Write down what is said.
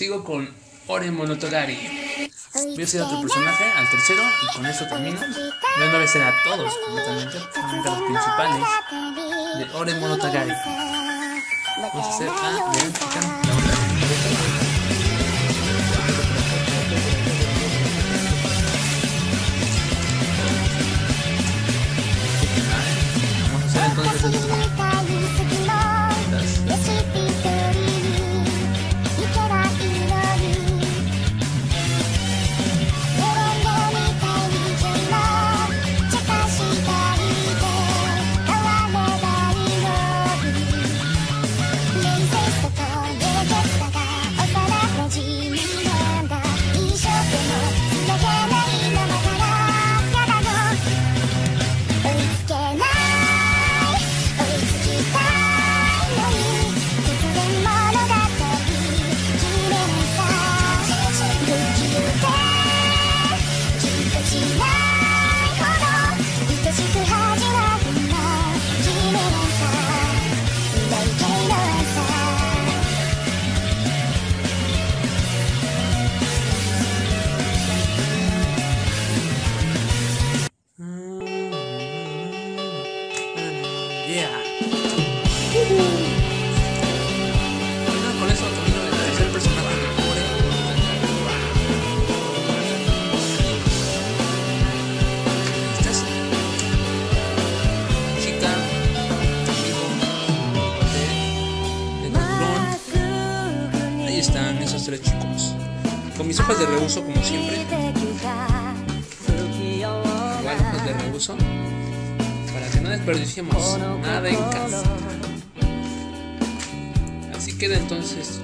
Sigo con Ore Monotogari. Voy a hacer otro personaje, al tercero, y con eso termino. Voy a ser a todos completamente, a los principales de Ore Monotogari. Vamos a hacer a Yeah. Bueno, con. Esta es chica, de. Ahí están esos tres chicos. Con mis hojas de reuso, como siempre. Igual hojas de reuso. Desperdiciemos nada en casa. Así queda entonces